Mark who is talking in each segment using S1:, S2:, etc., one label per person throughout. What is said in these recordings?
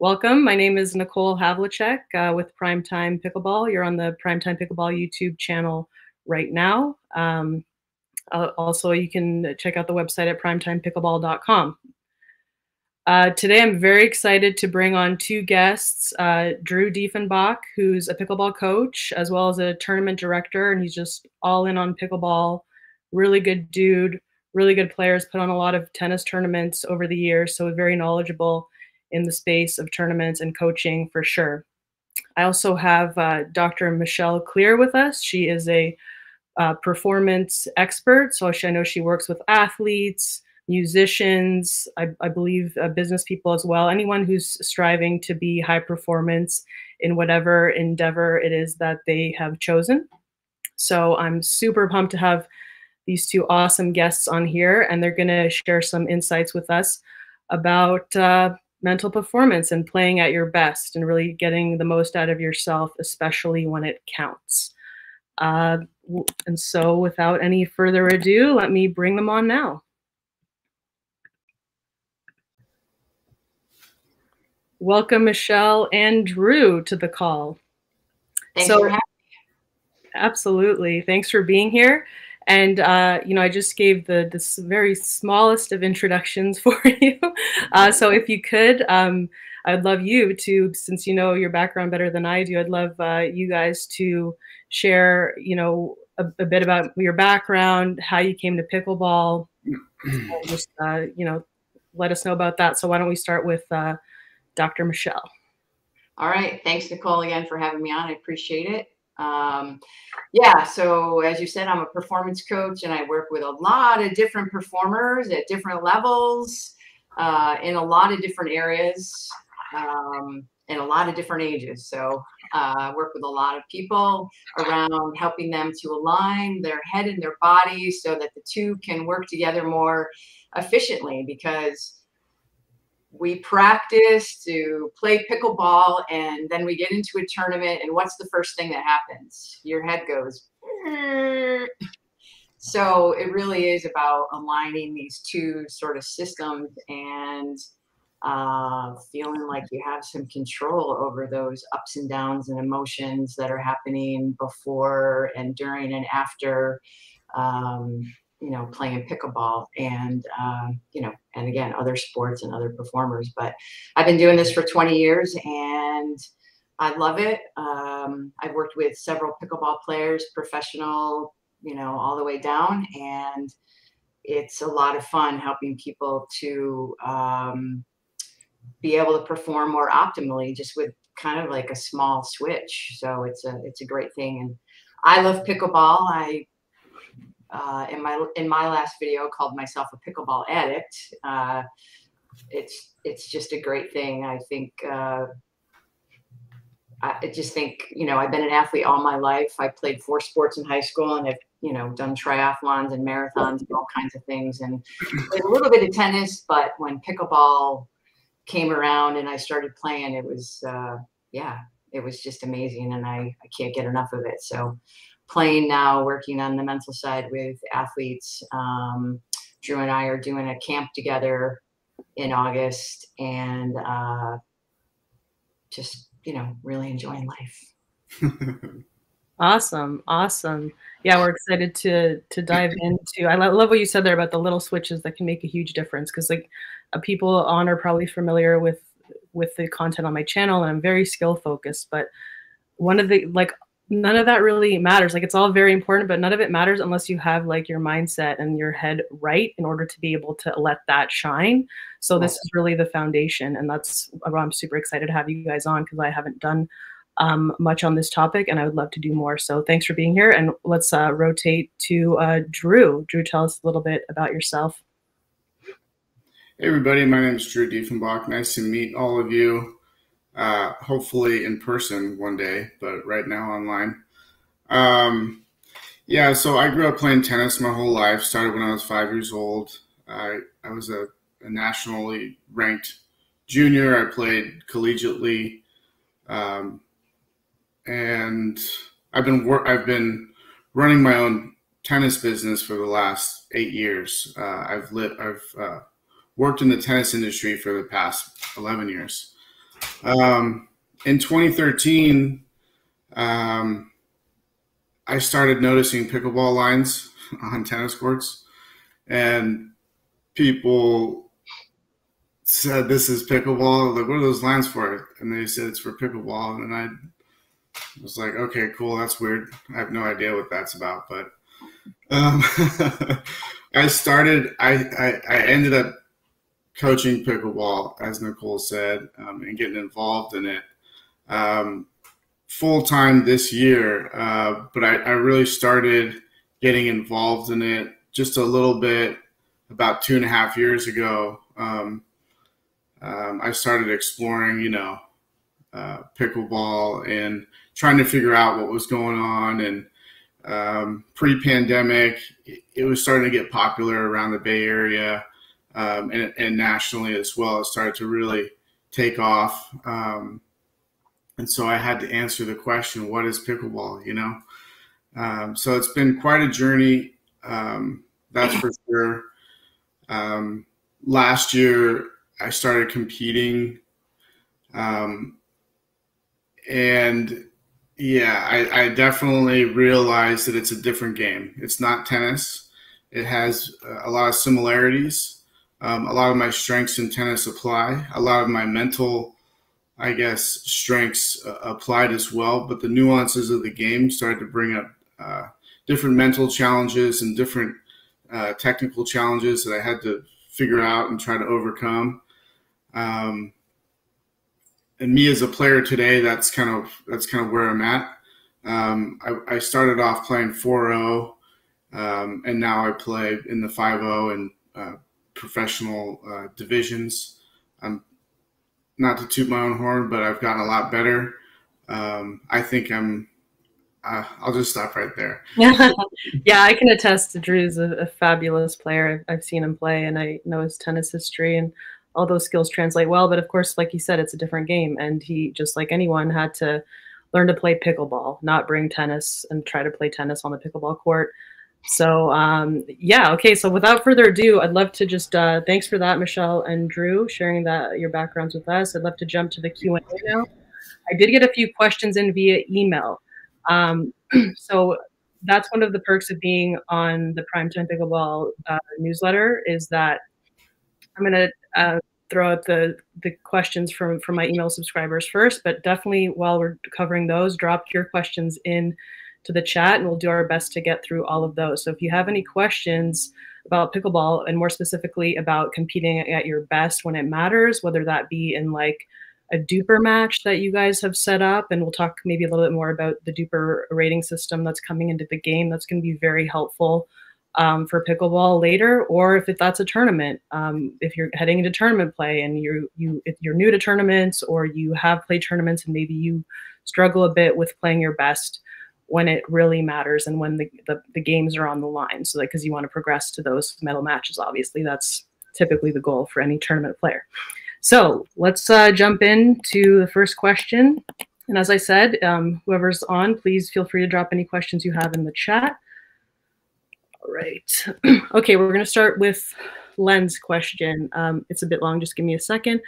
S1: Welcome. My name is Nicole Havlicek uh, with Primetime Pickleball. You're on the Primetime Pickleball YouTube channel right now. Um, uh, also, you can check out the website at primetimepickleball.com. Uh, today, I'm very excited to bring on two guests uh, Drew Diefenbach, who's a pickleball coach as well as a tournament director, and he's just all in on pickleball. Really good dude, really good players, put on a lot of tennis tournaments over the years, so very knowledgeable in the space of tournaments and coaching for sure. I also have uh, Dr. Michelle Cleere with us. She is a uh, performance expert, so she, I know she works with athletes, musicians, I, I believe uh, business people as well, anyone who's striving to be high performance in whatever endeavor it is that they have chosen. So I'm super pumped to have these two awesome guests on here, and they're going to share some insights with us about uh, mental performance and playing at your best and really getting the most out of yourself, especially when it counts. Uh, and so, without any further ado, let me bring them on now. Welcome, Michelle and Drew, to the call.
S2: Thanks so,
S1: Absolutely. Thanks for being here. And uh, you know, I just gave the this very smallest of introductions for you. Uh, so if you could, um, I'd love you to, since you know your background better than I do, I'd love uh, you guys to share, you know, a, a, bit about your background, how you came to pickleball, just uh, you know, let us know about that. So why don't we start with uh, Dr. Michelle?
S2: All right. Thanks, Nicole, again for having me on. I appreciate it. Um, yeah, so as you said, I'm a performance coach and I work with a lot of different performers at different levels uh, in a lot of different areas um, in a lot of different ages. So uh, I work with a lot of people around helping them to align their head and their body so that the two can work together more efficiently because we practice to play pickleball and then we get into a tournament and what's the first thing that happens? Your head goes. So it really is about aligning these two sort of systems and uh, feeling like you have some control over those ups and downs and emotions that are happening before and during and after um, you know, playing pickleball and, uh, you know, and again, other sports and other performers. But I've been doing this for 20 years and I love it. Um, I've worked with several pickleball players, professional, you know, all the way down. And it's a lot of fun helping people to um, be able to perform more optimally just with kind of like a small switch. So it's a, it's a great thing. And I love pickleball. I uh, in my in my last video called myself a pickleball addict. Uh, it's it's just a great thing. I think uh, I just think you know I've been an athlete all my life. I played four sports in high school and I've you know done triathlons and marathons and all kinds of things and a little bit of tennis. But when pickleball came around and I started playing, it was uh, yeah, it was just amazing, and I I can't get enough of it. So playing now, working on the mental side with athletes. Um, Drew and I are doing a camp together in August and uh, just, you know, really enjoying life.
S1: awesome. Awesome. Yeah, we're excited to to dive into. I love what you said there about the little switches that can make a huge difference because like uh, people on are probably familiar with with the content on my channel and I'm very skill focused, but one of the like none of that really matters. Like it's all very important, but none of it matters unless you have like your mindset and your head right in order to be able to let that shine. So this is really the foundation, and that's why I'm super excited to have you guys on because I haven't done um, much on this topic, and I would love to do more. So thanks for being here, and let's uh, rotate to uh, Drew. Drew, tell us a little bit about yourself.
S3: Hey everybody, my name is Drew Diefenbach. Nice to meet all of you uh, hopefully in person one day, but right now online. Um, yeah, so I grew up playing tennis my whole life. Started when I was five years old. I I was a, a nationally ranked junior. I played collegiately, um, and I've been wor- I've been running my own tennis business for the last eight years. Uh, I've lit I've uh, worked in the tennis industry for the past eleven years. Um, in 2013, um, I started noticing pickleball lines on tennis courts, and people said, "This is pickleball." Like, what are those lines for? And they said it's for pickleball, and I was like, "Okay, cool. That's weird. I have no idea what that's about." But um, I started. I, I I ended up coaching pickleball, as Nicole said, um, and getting involved in it um, full time this year. Uh, but I, I, really started getting involved in it just a little bit about two and a half years ago. Um, um I started exploring, you know, uh, pickleball and trying to figure out what was going on. And um, pre pandemic, it was starting to get popular around the Bay Area um, and, and, nationally as well. It started to really take off. Um, and so I had to answer the question, what is pickleball, you know? Um, so it's been quite a journey, um, that's for sure. Um, last year, I started competing. Um, and yeah, I, I, definitely realized that it's a different game. It's not tennis. It has a lot of similarities, um, a lot of my strengths in tennis apply. A lot of my mental, I guess, strengths uh, applied as well. But the nuances of the game started to bring up uh, different mental challenges and different uh, technical challenges that I had to figure out and try to overcome. Um, and me as a player today, that's kind of that's kind of where I'm at. Um, I, I, started off playing 4-0, um, and now I play in the 5-0 and uh, professional uh, divisions. I'm not to toot my own horn, but I've gotten a lot better. Um, I think I'm. Uh, I'll just stop right there.
S1: yeah, I can attest to Drew's a, a fabulous player. I've, I've, seen him play, and I know his tennis history, and all those skills translate well. But of course, like you said, it's a different game, and he just like anyone had to learn to play pickleball, not bring tennis and try to play tennis on the pickleball court. So um, yeah, okay. So without further ado, I'd love to just uh, thanks for that, Michelle and Drew, sharing that your backgrounds with us. I'd love to jump to the Q and A now. I did get a few questions in via email, um, so that's one of the perks of being on the Prime Primetime Pickleball uh, newsletter is that I'm gonna uh, throw out the the questions from from my email subscribers first, but definitely while we're covering those, drop your questions in to the chat and we'll do our best to get through all of those. So if you have any questions about pickleball and more specifically about competing at your best when it matters, whether that be in like a DUPR match that you guys have set up and we'll talk maybe a little bit more about the DUPR rating system that's coming into the game that's going to be very helpful um, for pickleball later or if that's a tournament um, if you're heading into tournament play and you're you if you're new to tournaments or you have played tournaments and maybe you struggle a bit with playing your best when it really matters and when the, the, the games are on the line. So like, cause you want to progress to those medal matches, obviously that's typically the goal for any tournament player. So let's uh, jump into the first question. And as I said, um, whoever's on, please feel free to drop any questions you have in the chat. All right. okay, we're going to start with Len's question. Um, it's a bit long, just give me a second.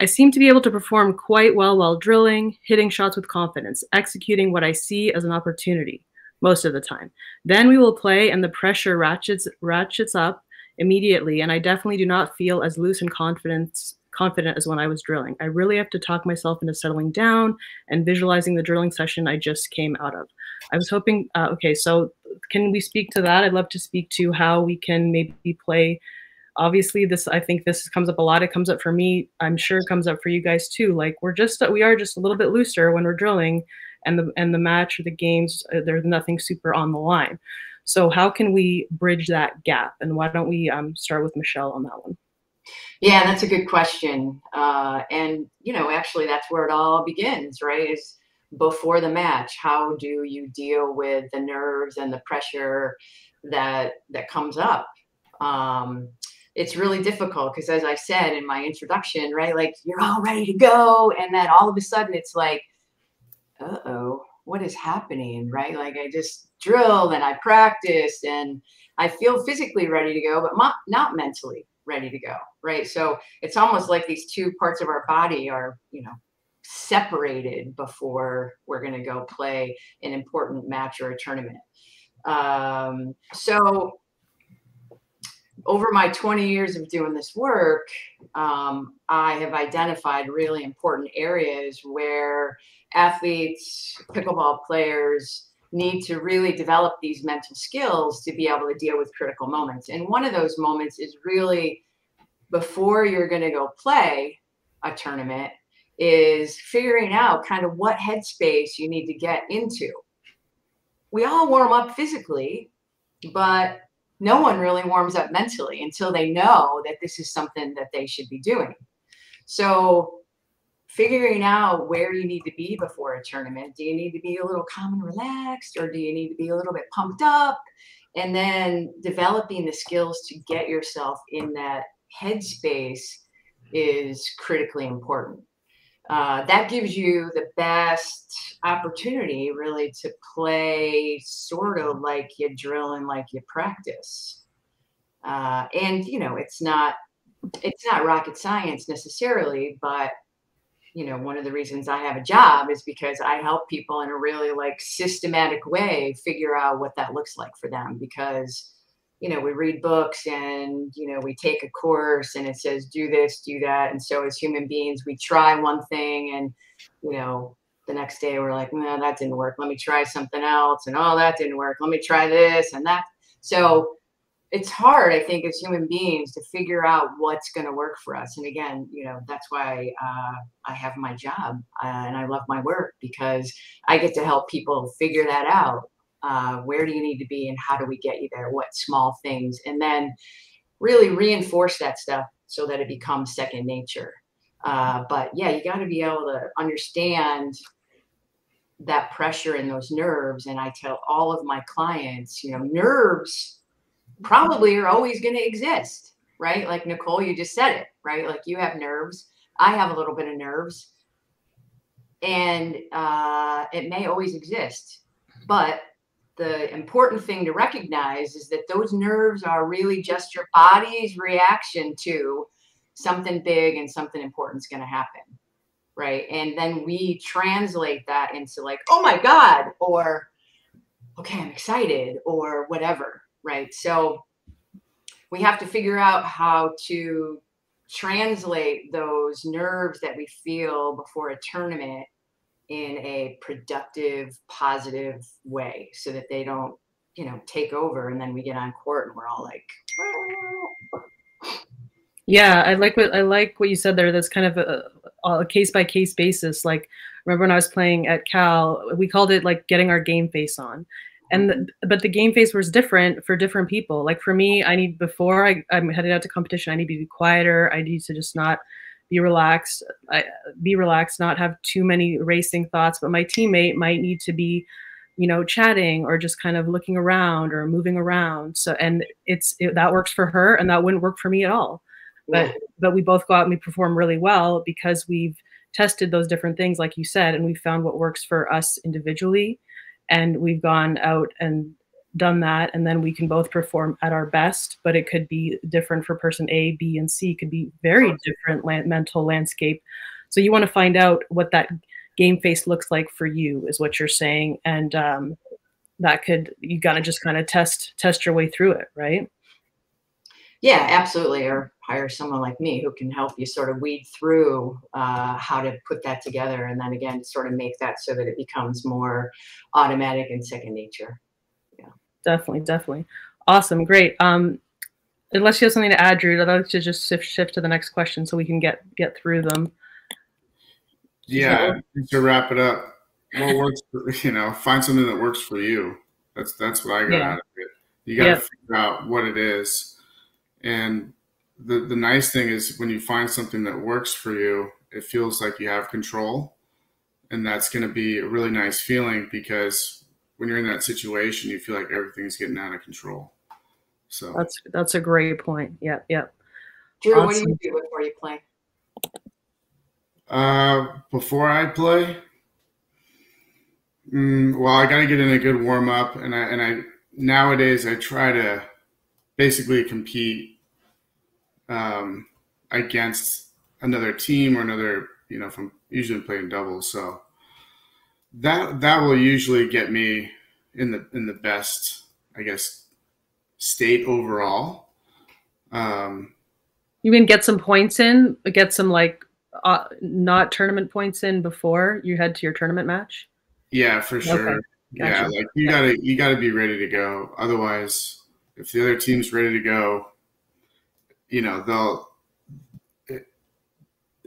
S1: I seem to be able to perform quite well while drilling, hitting shots with confidence, executing what I see as an opportunity most of the time. Then we will play and the pressure ratchets ratchets up immediately and I definitely do not feel as loose and confident confident as when I was drilling. I really have to talk myself into settling down and visualizing the drilling session I just came out of. I was hoping uh, okay, so can we speak to that? I'd love to speak to how we can maybe play obviously this i think this comes up a lot. It comes up for me i'm sure it comes up for you guys too. Like we're just we are just a little bit looser when we're drilling and the and the match or the games uh, there's nothing super on the line. So how can we bridge that gap? And why don't we um, start with michelle on that one?
S2: Yeah that's a good question. Uh, and you know actually that's where it all begins right is before the match. How do you deal with the nerves and the pressure that that comes up? Um, it's really difficult because as I said in my introduction, right, like you're all ready to go. And then all of a sudden it's like, uh-oh, what is happening? Right. Like I just drilled and I practiced and I feel physically ready to go, but not, not mentally ready to go. Right. So it's almost like these two parts of our body are, you know, separated before we're going to go play an important match or a tournament. Um, so over my 20 years of doing this work, um, I have identified really important areas where athletes, pickleball players need to really develop these mental skills to be able to deal with critical moments. And one of those moments is really before you're going to go play a tournament is figuring out kind of what headspace you need to get into. We all warm up physically, but no one really warms up mentally until they know that this is something that they should be doing. So, figuring out where you need to be before a tournament. Do you need to be a little calm and relaxed, or do you need to be a little bit pumped up? And then developing the skills to get yourself in that headspace is critically important. Uh, that gives you the best opportunity really to play sort of like you drill and like you practice. Uh, and you know it's not it's not rocket science necessarily but you know one of the reasons i have a job is because i help people in a really like systematic way figure out what that looks like for them because you know, we read books and, you know, we take a course and it says do this, do that. And so as human beings, we try one thing and, you know, the next day we're like, no, that didn't work. Let me try something else. And oh, that didn't work. Let me try this and that. So it's hard, I think, as human beings to figure out what's going to work for us. And again, you know, that's why uh, I have my job uh, and I love my work because I get to help people figure that out uh, where do you need to be and how do we get you there? What small things? And then really reinforce that stuff so that it becomes second nature. Uh, but yeah you got to be able to understand that pressure in those nerves. And i tell all of my clients you know nerves probably are always going to exist right? Like nicole you just said it right? Like you have nerves. I have a little bit of nerves. And uh, it may always exist but the important thing to recognize is that those nerves are really just your body's reaction to something big and something important is going to happen right? And then we translate that into like oh my god or okay i'm excited or whatever right? So we have to figure out how to translate those nerves that we feel before a tournament in a productive, positive way so that they don't, you know, take over and then we get on court and we're all like,
S1: yeah, I like what I like what you said there. That's kind of a, a case by case basis. Like, remember when I was playing at Cal, we called it like getting our game face on, and the, but the game face was different for different people. Like for me, I need before I, I'm headed out to competition, I need to be quieter. I need to just not be relaxed, I, be relaxed, not have too many racing thoughts. But my teammate might need to be, you know, chatting or just kind of looking around or moving around. So, and it's it, that works for her, and that wouldn't work for me at all. But yeah. but we both go out and we perform really well because we've tested those different things, like you said, and we found what works for us individually, and we've gone out and done that and then we can both perform at our best but it could be different for person a b and c. Could be very different mental landscape. So you want to find out what that game face looks like for you is what you're saying and um, that could you got to just kind of test test your way through it right?
S2: Yeah absolutely or hire someone like me who can help you sort of weed through uh, how to put that together and then again sort of make that so that it becomes more automatic and second nature
S1: definitely, definitely. Awesome, great. Um, unless you have something to add, Drew, I'd like to just shift, shift to the next question so we can get get through them.
S3: Yeah, to wrap it up, what works? For, you know, find something that works for you. That's that's what I got yeah. out of it. You got to figure out what it is, and the the nice thing is when you find something that works for you, it feels like you have control, and that's going to be a really nice feeling because when you're in that situation, you feel like everything's getting out of control. So
S1: that's that's a great point. Yep, yep.
S2: Drew, awesome. what do you do before you play?
S3: Uh, before I play, mm, well, I got to get in a good warm up, and I and I nowadays I try to basically compete um, against another team or another, you know, from usually playing doubles, so that that will usually get me in the in the best, I guess, state overall. Um,
S1: you can get some points in, get some like uh, not tournament points in before you head to your tournament match.
S3: Yeah, for sure. Okay. Gotcha. Yeah, like you gotta you gotta be ready to go. Otherwise, if the other team's ready to go, you know they'll it,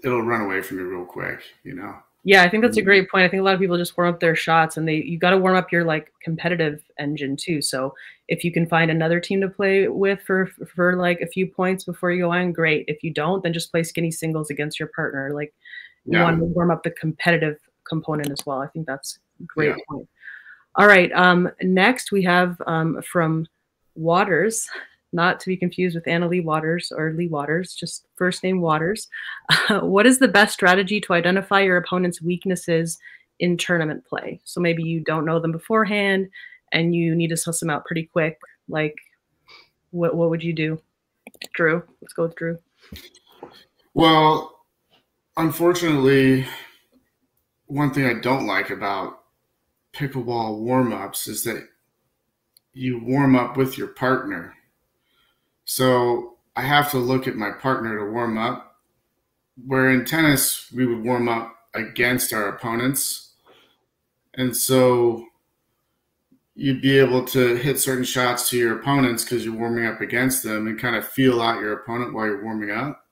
S3: it'll run away from you real quick. You know.
S1: Yeah, I think that's a great point. I think a lot of people just warm up their shots, and they you got to warm up your like competitive engine too. So if you can find another team to play with for for like a few points before you go on, great. If you don't, then just play skinny singles against your partner. Like you yeah. want to warm up the competitive component as well. I think that's a great yeah. point. All right. Um, next we have um, from Waters not to be confused with Anna Leigh Waters or Leigh Waters, just first name Waters. What is the best strategy to identify your opponent's weaknesses in tournament play? So maybe you don't know them beforehand and you need to suss them out pretty quick. Like, what what would you do, Drew? Let's go with Drew.
S3: Well, unfortunately, one thing I don't like about pickleball warm ups is that you warm up with your partner so I have to look at my partner to warm up. Where in tennis, we would warm up against our opponents. And so you'd be able to hit certain shots to your opponents because you're warming up against them and kind of feel out your opponent while you're warming up.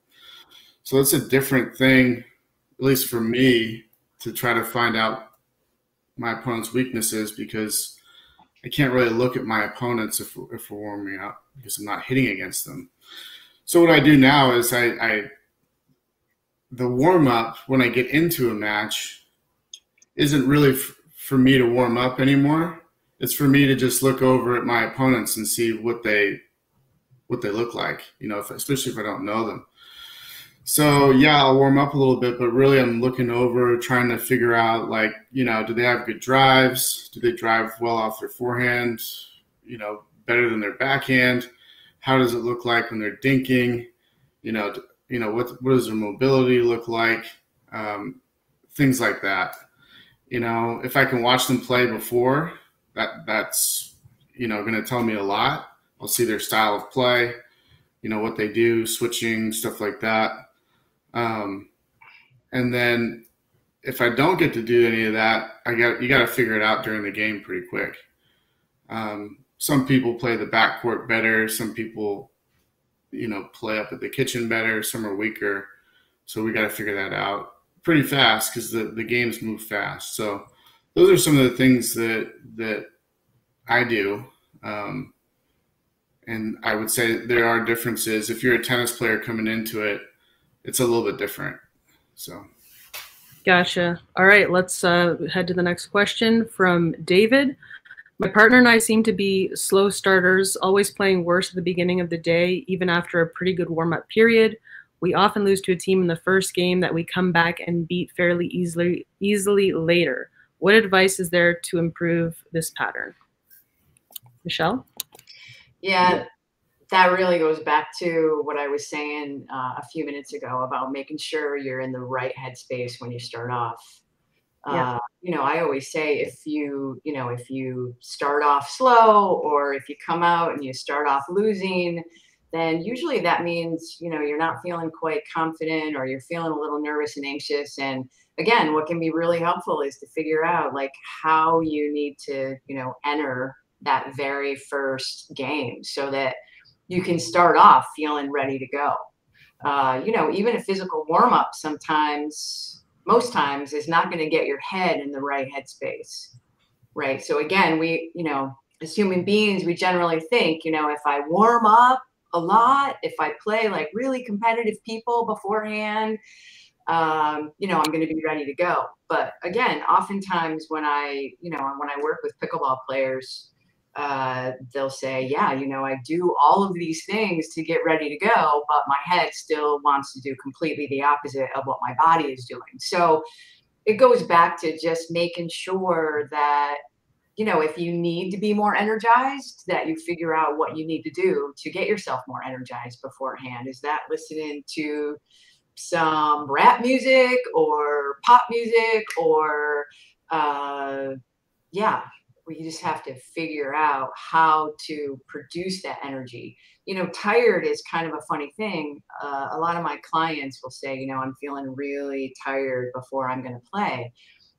S3: So it's a different thing, at least for me, to try to find out my opponent's weaknesses because I can't really look at my opponents if, if we're warming up because I'm not hitting against them. So what I do now is I, I the warm up when I get into a match isn't really for me to warm up anymore. It's for me to just look over at my opponents and see what they what they look like. You know, if, especially if I don't know them. So yeah, I'll warm up a little bit, but really I'm looking over, trying to figure out like, you know, do they have good drives? Do they drive well off their forehand? You know, better than their backhand? How does it look like when they're dinking? You know, you know what what does their mobility look like? Um, things like that. You know, if I can watch them play before, that that's you know going to tell me a lot. I'll see their style of play, you know what they do, switching stuff like that. Um, and then if I don't get to do any of that, I got you got to figure it out during the game pretty quick. Um, some people play the backcourt better. Some people, you know, play up at the kitchen better. Some are weaker. So we got to figure that out pretty fast because the, the games move fast. So those are some of the things that that I do. Um, and I would say there are differences. If you're a tennis player coming into it, it's a little bit different. So.
S1: Gotcha. All right, let's uh, head to the next question from David. My partner and I seem to be slow starters, always playing worse at the beginning of the day, even after a pretty good warm up period. We often lose to a team in the first game that we come back and beat fairly easily easily later. What advice is there to improve this pattern? Michelle?
S2: Yeah, that really goes back to what I was saying uh, a few minutes ago about making sure you're in the right headspace when you start off. Yeah. Uh, you know, I always say if you, you know, if you start off slow or if you come out and you start off losing, then usually that means, you know, you're not feeling quite confident or you're feeling a little nervous and anxious. And again, what can be really helpful is to figure out like how you need to, you know, enter that very first game so that you can start off feeling ready to go. Uh, you know, even a physical warm up sometimes most times is not going to get your head in the right headspace right so again we you know as human beings we generally think you know if i warm up a lot if i play like really competitive people beforehand um, you know i'm going to be ready to go but again oftentimes when i you know when i work with pickleball players uh, they'll say, yeah, you know, I do all of these things to get ready to go, but my head still wants to do completely the opposite of what my body is doing. So it goes back to just making sure that, you know, if you need to be more energized, that you figure out what you need to do to get yourself more energized beforehand. Is that listening to some rap music or pop music or uh, yeah, we just have to figure out how to produce that energy. You know, tired is kind of a funny thing. Uh, a lot of my clients will say, you know, I'm feeling really tired before I'm going to play.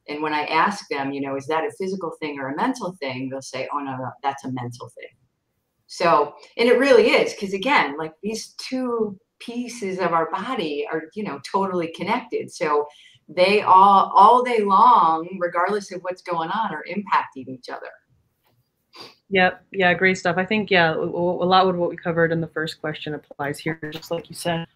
S2: And when I ask them, you know, is that a physical thing or a mental thing? They'll say, oh, no, no, that's a mental thing. So, and it really is, because again, like these two pieces of our body are, you know, totally connected. So they all, all day long, regardless of what's going on, are impacting each other.
S1: Yep. Yeah. Great stuff. I think, yeah, a lot of what we covered in the first question applies here, just like you said.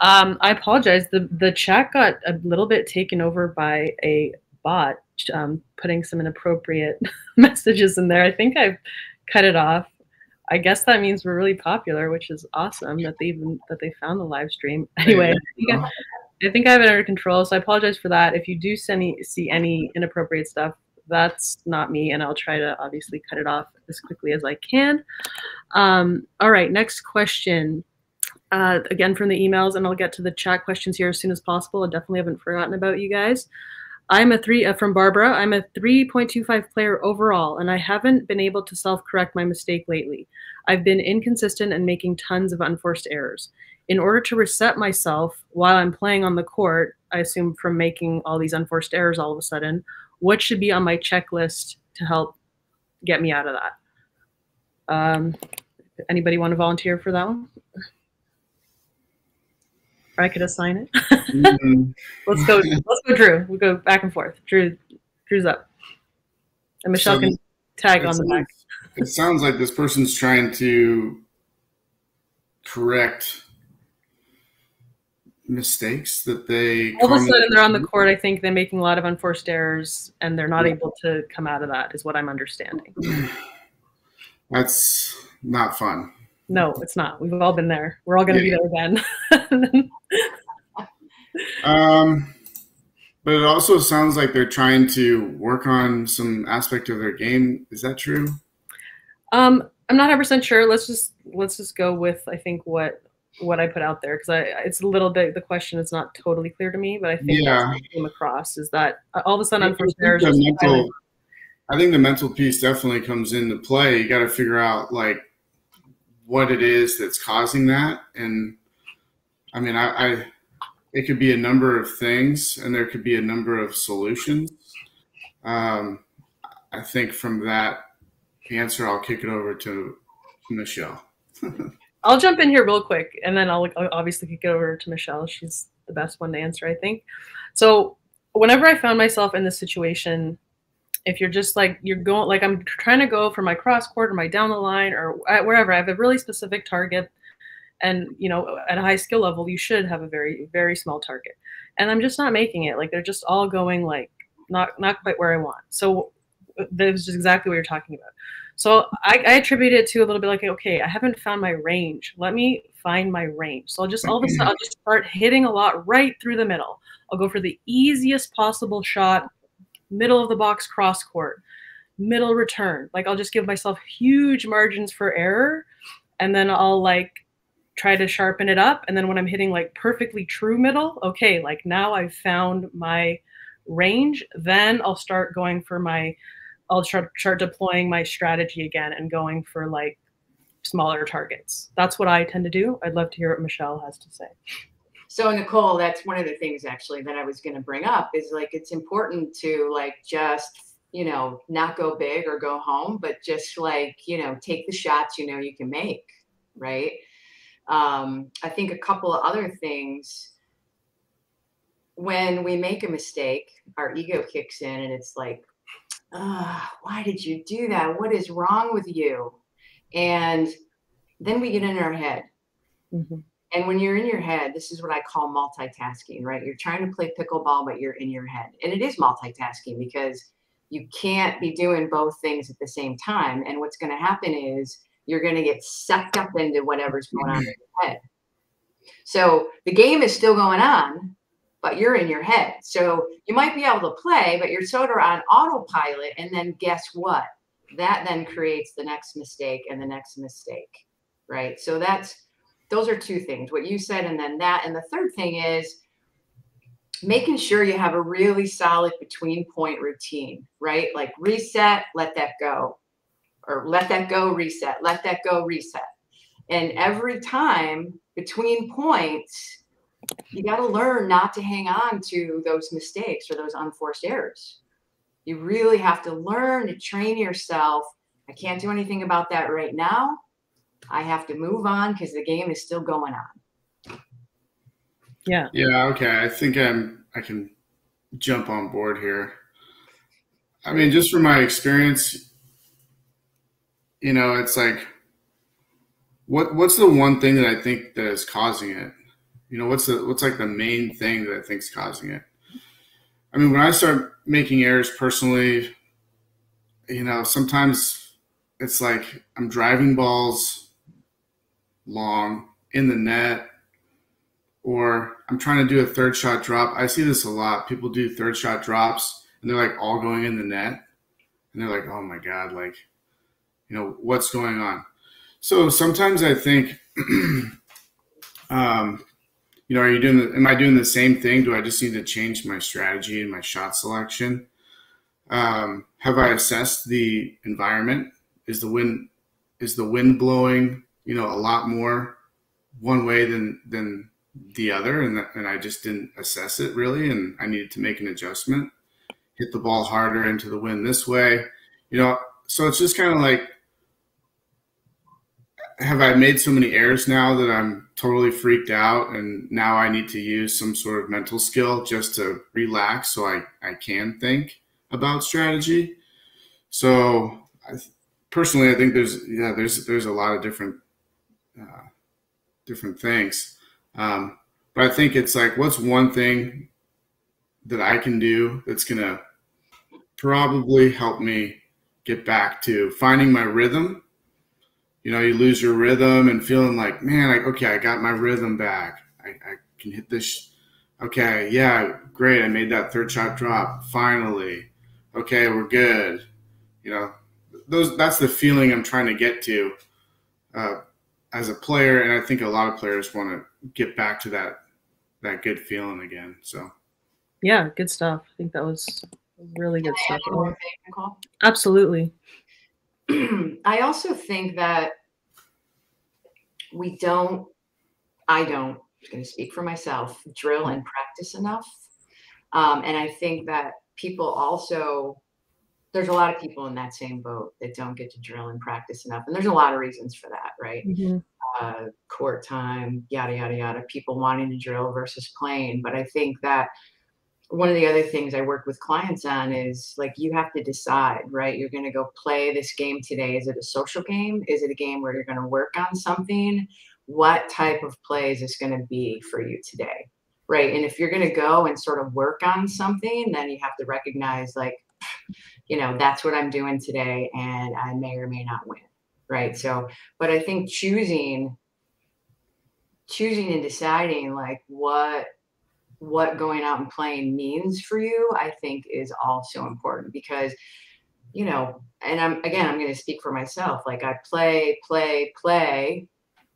S1: Um, I apologize. The the chat got a little bit taken over by a bot um, putting some inappropriate messages in there. I think I've cut it off. I guess that means we're really popular, which is awesome that they even that they found the live stream. Anyway, I think I have it under control, so I apologize for that. If you do any, see any inappropriate stuff, that's not me, and I'll try to obviously cut it off as quickly as I can. Um, all right, next question uh, again from the emails, and I'll get to the chat questions here as soon as possible. I definitely haven't forgotten about you guys. I'm a three uh, from Barbara. I'm a 3.25 player overall, and I haven't been able to self-correct my mistake lately. I've been inconsistent and making tons of unforced errors. In order to reset myself while I'm playing on the court, I assume from making all these unforced errors all of a sudden, what should be on my checklist to help get me out of that? Um, anybody want to volunteer for that one? I could assign it. mm-hmm. Let's go. Let's go, Drew. We'll go back and forth. Drew, Drew's up, and Michelle so, can tag on the back.
S3: It sounds like this person's trying to correct mistakes that they
S1: all of a sudden they're on the court i think they're making a lot of unforced errors and they're not able to come out of that is what i'm understanding
S3: that's not fun
S1: no, it's not. We've all been there. We're all going to yeah. be there again.
S3: um, but it also sounds like they're trying to work on some aspect of their game. Is that true?
S1: Um, I'm not 100 percent sure. Let's just let's just go with I think what what I put out there because I it's a little bit the question is not totally clear to me, but I think yeah. came across is that all of a sudden unfortunately
S3: mental, I think the mental piece definitely comes into play. You got to figure out like what it is that's causing that. And I mean, I, I, it could be a number of things, and there could be a number of solutions. Um, I think from that answer, I'll kick it over to Michelle.
S1: I'll jump in here real quick, and then I'll, I'll obviously kick it over to Michelle. She's the best one to answer, I think. So, whenever I found myself in this situation, if you're just like you're going like i'm trying to go for my cross court or my down the line or wherever i have a really specific target and you know at a high skill level you should have a very very small target and i'm just not making it like they're just all going like not not quite where i want so that was just exactly what you're talking about so I, I attribute it to a little bit like okay i haven't found my range let me find my range so i'll just all of a mm-hmm. sudden i'll just start hitting a lot right through the middle i'll go for the easiest possible shot middle of the box cross court, middle return. Like I'll just give myself huge margins for error and then I'll like try to sharpen it up. And then when I'm hitting like perfectly true middle, okay, like now I've found my range, then I'll start going for my, I'll start, start deploying my strategy again and going for like smaller targets. That's what I tend to do. I'd love to hear what Michelle has to say.
S2: So Nicole, that's one of the things actually that I was going to bring up is like it's important to like just you know not go big or go home, but just like you know take the shots you know you can make, right? Um, I think a couple of other things when we make a mistake, our ego kicks in and it's like, why did you do that? What is wrong with you? And then we get in our head. Mm-hmm. And when you're in your head, this is what I call multitasking, right? You're trying to play pickleball, but you're in your head. And it is multitasking because you can't be doing both things at the same time. And what's going to happen is you're going to get sucked up into whatever's going on in your head. So the game is still going on, but you're in your head. So you might be able to play, but you're sort of on autopilot. And then guess what? That then creates the next mistake and the next mistake, right? So that's those are two things what you said and then that and the third thing is making sure you have a really solid between point routine right like reset let that go or let that go reset let that go reset and every time between points you got to learn not to hang on to those mistakes or those unforced errors you really have to learn to train yourself i can't do anything about that right now I have to move on because the game is still going on.
S1: Yeah.
S3: Yeah. Okay. I think I'm. I can jump on board here. I mean, just from my experience, you know, it's like, what what's the one thing that I think that is causing it? You know, what's the what's like the main thing that I think is causing it? I mean, when I start making errors personally, you know, sometimes it's like I'm driving balls long in the net, or I'm trying to do a third shot drop. I see this a lot. People do third shot drops and they're like all going in the net. And they're like, oh my God, like, you know, what's going on? So sometimes I think, um, you know, are you doing the, am I doing the same thing? Do I just need to change my strategy and my shot selection? Um, have I assessed the environment? Is the wind, is the wind blowing you know, a lot more one way than than the other, and and I just didn't assess it really, and I needed to make an adjustment, hit the ball harder into the wind this way, you know. So it's just kind of like, have I made so many errors now that I'm totally freaked out, and now I need to use some sort of mental skill just to relax so I I can think about strategy. So I, personally, I think there's yeah there's there's a lot of different uh, different things. Um, but I think it's like, what's one thing that I can do that's going to probably help me get back to finding my rhythm? You know, you lose your rhythm and feeling like, man, like, okay, I got my rhythm back. I, I can hit this. Okay, yeah, great. I made that third shot drop. Finally. Okay, we're good. You know, those that's the feeling I'm trying to get to. Uh, as a player, and I think a lot of players want to get back to that that good feeling again. So,
S1: yeah, good stuff. I think that was really good stuff. Absolutely.
S2: I also think that we don't. I don't. I'm going to speak for myself. Drill and practice enough, um, and I think that people also there's a lot of people in that same boat that don't get to drill and practice enough. And there's a lot of reasons for that, right? Mm-hmm. Uh, court time, yada, yada, yada, people wanting to drill versus playing. But I think that one of the other things I work with clients on is like you have to decide, right? You're going to go play this game today. Is it a social game? Is it a game where you're going to work on something? What type of play is this going to be for you today? Right. And if you're going to go and sort of work on something, then you have to recognize like, you know, that's what I'm doing today, and I may or may not win. Right. So, but I think choosing, choosing and deciding like what what going out and playing means for you, I think is also important because, you know, and I'm again, I'm going to speak for myself. Like I play, play, play,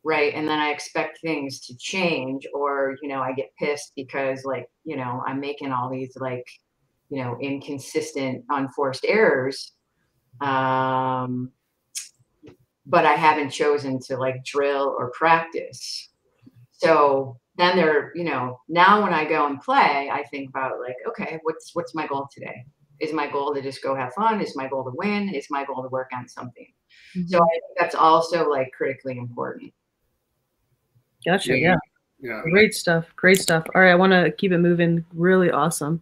S2: right, and then I expect things to change, or you know, I get pissed because like you know I'm making all these like you know inconsistent unforced errors um, but i haven't chosen to like drill or practice so then they're you know now when i go and play i think about like okay what's what's my goal today? Is my goal to just go have fun? Is my goal to win? Is my goal to work on something? Mm-hmm. so i think that's also like critically important.
S1: Gotcha yeah. yeah. Great stuff great stuff. All right i want to keep it moving. Really awesome.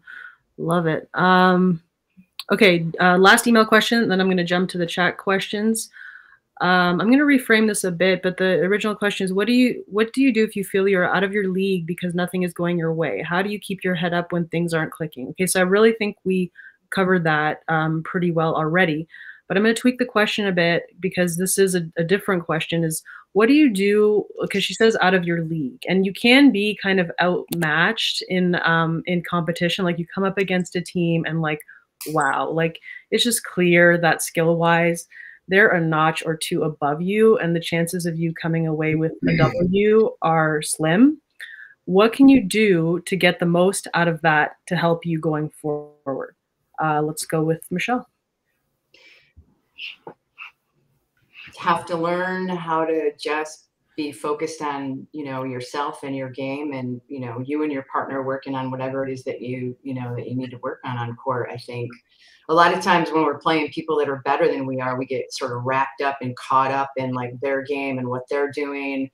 S1: Love it. Um, okay, uh, last email question, then I'm going to jump to the chat questions. Um, I'm going to reframe this a bit, but the original question is: What do you what do you do if you feel you're out of your league because nothing is going your way? How do you keep your head up when things aren't clicking? Okay, so I really think we covered that um, pretty well already, but I'm going to tweak the question a bit because this is a, a different question: Is what do you do because she says out of your league and you can be kind of outmatched in um in competition like you come up against a team and like wow like it's just clear that skill wise they're a notch or two above you, and the chances of you coming away with a W are slim. What can you do to get the most out of that to help you going forward? Uh, let's go with Michelle.
S2: Have to learn how to just be focused on you know yourself and your game and you know you and your partner working on whatever it is that you you know that you need to work on on court i think a lot of times when we're playing people that are better than we are we get sort of wrapped up and caught up in like their game and what they're doing.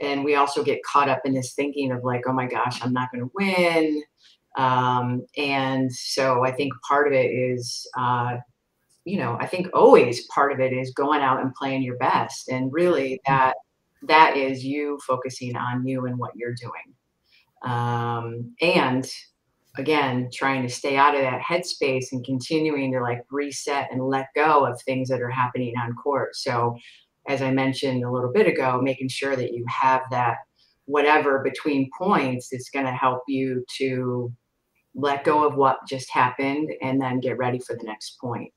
S2: And we also get caught up in this thinking of like oh my gosh i'm not going to win. Um, and so i think part of it is uh, you know i think always part of it is going out and playing your best. And really that that is you focusing on you and what you're doing. Um, and again, trying to stay out of that headspace and continuing to like reset and let go of things that are happening on court. So, as I mentioned a little bit ago, making sure that you have that whatever between points is going to help you to let go of what just happened and then get ready for the next point.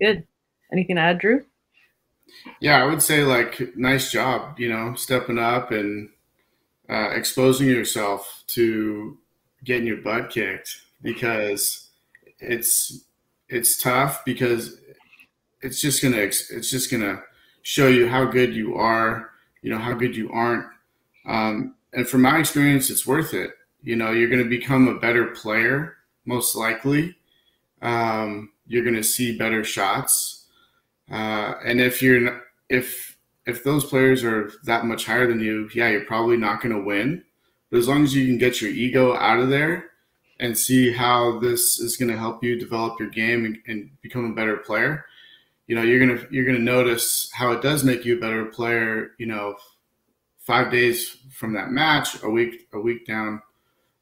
S1: Good. Anything to add, Drew?
S3: Yeah, I would say like nice job, you know, stepping up and uh, exposing yourself to getting your butt kicked because it's it's tough because it's just gonna it's just gonna show you how good you are, you know, how good you aren't. Um, and from my experience, it's worth it. You know, you're gonna become a better player most likely. Um, you're gonna see better shots uh, and if you're if if those players are that much higher than you, yeah, you're probably not to win. But as long as you can get your ego out of there and see how this is going to help you develop your game and, and, become a better player, you know, you're gonna you're gonna notice how it does make you a better player. You know, five days from that match, a week a week down,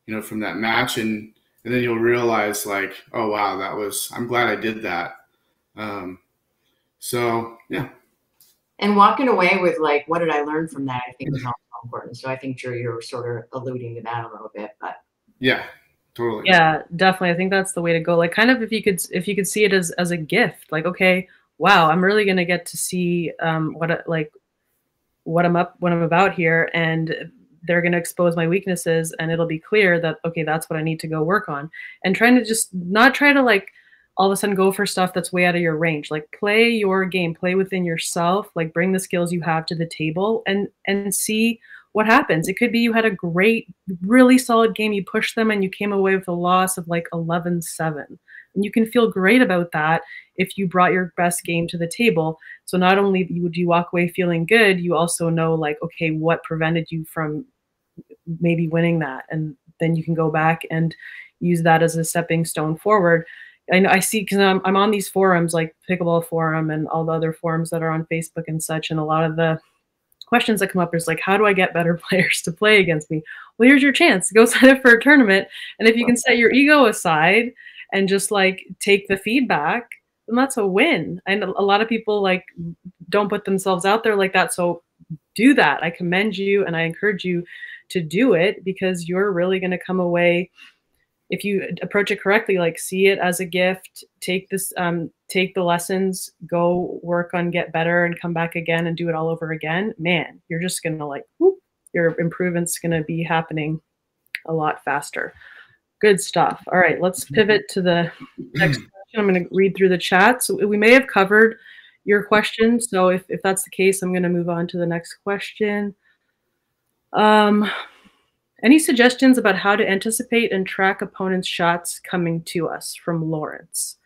S3: you know, from that match, and and then you'll realize like, oh wow, that was I'm glad I did that. Um, so yeah.
S2: And walking away with like, what did I learn from that? I think is also important. So I think Drew, you're sort of alluding to that a little bit, but
S3: yeah, totally.
S1: Yeah, definitely. I think that's the way to go. Like, kind of if you could if you could see it as as a gift, like, okay, wow, I'm really gonna get to see um, what like what I'm up what I'm about here, and they're going to expose my weaknesses and it'll be clear that okay that's what i need to go work on and trying to just not try to like all of a sudden go for stuff that's way out of your range. Like play your game play within yourself like bring the skills you have to the table and and see what happens. It could be you had a great really solid game you pushed them and you came away with a loss of like 11-7 and you can feel great about that if you brought your best game to the table. So not only would you walk away feeling good you also know like okay what prevented you from maybe winning that? And then you can go back and use that as a stepping stone forward I I see because I'm, I'm on these forums like pickleball forum and all the other forums that are on Facebook and such, and a lot of the questions that come up is like, how do I get better players to play against me? Well, here's your chance. Go sign up for a tournament, and if you can set your ego aside and just like take the feedback, then that's a win. And a lot of people like don't put themselves out there like that. So do that. I commend you and I encourage you to do it because you're really going to come away if you approach it correctly like see it as a gift take this um, take the lessons go work on get better and come back again and do it all over again man you're just gonna like whoop, your improvement's gonna be happening a lot faster. Good stuff. All right let's pivot to the next question. I'm going to read through the chat so we may have covered your question so if, if that's the case i'm going to move on to the next question. Um, any suggestions about how to anticipate and track opponents' shots coming to us from Lawrence?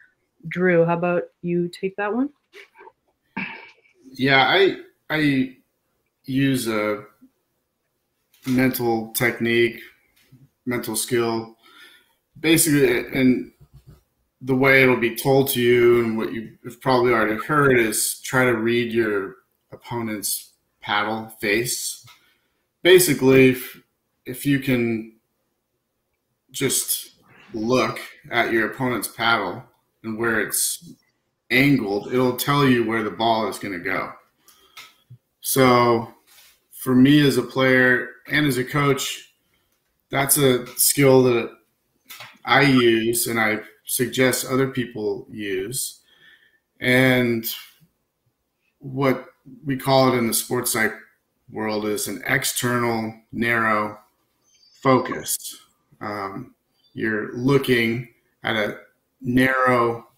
S1: Drew, how about you take that one?
S3: Yeah, I I use a mental technique, mental skill, basically, and the way it'll be told to you and what you've probably already heard is try to read your opponent's paddle face. Basically, if you can just look at your opponent's paddle and where it's angled, it'll tell you where the ball is going to go. So, for me as a player and as a coach, that's a skill that I use and I suggest other people use. And what we call it in the sports psych world is an external narrow focus. Um, you're looking at a narrow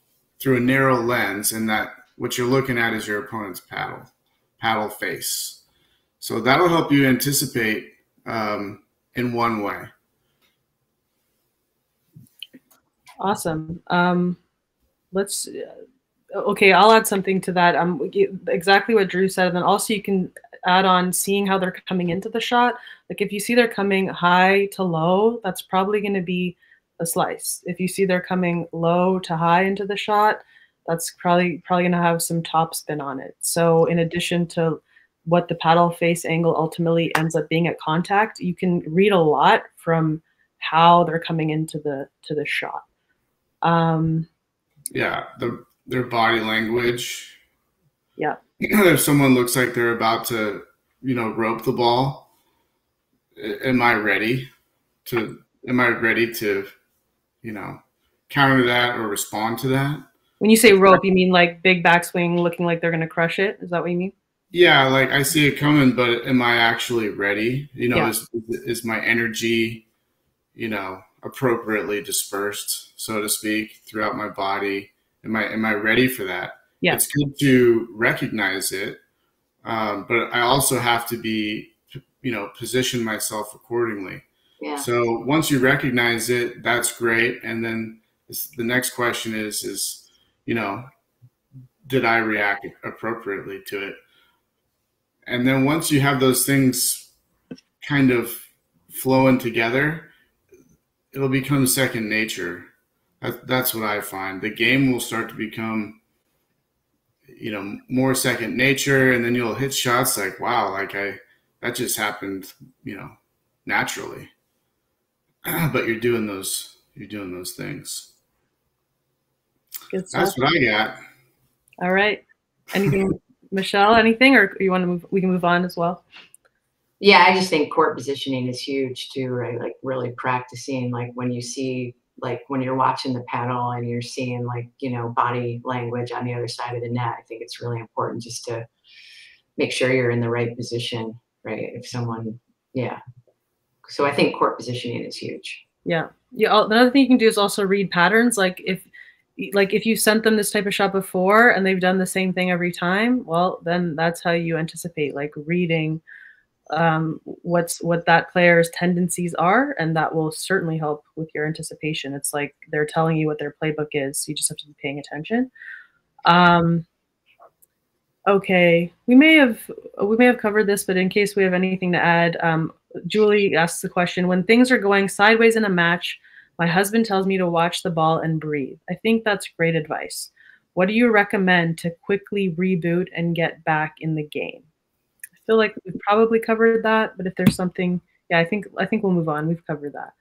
S3: through a narrow lens, and that what you're looking at is your opponent's paddle, paddle face. So that'll help you anticipate um, in one way.
S1: Awesome. Um, let's. Uh, okay, I'll add something to that. Um, exactly what Drew said, and then also you can add on seeing how they're coming into the shot. Like if you see they're coming high to low, that's probably going to be a slice. If you see they're coming low to high into the shot, that's probably probably going to have some top spin on it. So in addition to what the paddle face angle ultimately ends up being at contact, you can read a lot from how they're coming into the to the shot. Um,
S3: yeah, the their body language.
S1: Yeah.
S3: if someone looks like they're about to, you know, rope the ball, am I ready to? Am I ready to, you know, counter that or respond to that?
S1: When you say rope, you mean like big backswing, looking like they're going to crush it? Is that what you mean?
S3: Yeah, like I see it coming, but am I actually ready? You know, yeah. is is my energy, you know, appropriately dispersed, so to speak, throughout my body? Am I am I ready for that?
S1: Yeah.
S3: It's good to recognize it, um, but I also have to be, you know, position myself accordingly.
S2: Yeah.
S3: So once you recognize it, that's great, and then the next question is is, you know, did I react appropriately to it? And then once you have those things kind of flowing together, it'll become second nature. That, that's what I find. The game will start to become, you know, more second nature, and then you'll hit shots like, wow, like I that just happened, you know, naturally. but you're doing those, you're doing those things. That's what I got.
S1: All right. Anything, Michelle? Anything, or you want to move? We can move on as well.
S2: Yeah, I just think court positioning is huge too, right? Like really practicing, like when you see, like when you're watching the paddle and you're seeing like, you know, body language on the other side of the net. I think it's really important just to make sure you're in the right position, right? If someone, yeah. So I think court positioning is huge.
S1: Yeah. Yeah. Another thing you can do is also read patterns. Like if, like if you sent them this type of shot before and they've done the same thing every time, well, then that's how you anticipate like reading um, what's what that player's tendencies are, and that will certainly help with your anticipation. It's like they're telling you what their playbook is. you just have to be paying attention. Um, okay, we may have we may have covered this, but in case we have anything to add, um, Julie asks the question: When things are going sideways in a match, my husband tells me to watch the ball and breathe. I think that's great advice. What do you recommend to quickly reboot and get back in the game? Feel like we've probably covered that, but if there's something, yeah, I think I think we'll move on. We've covered that.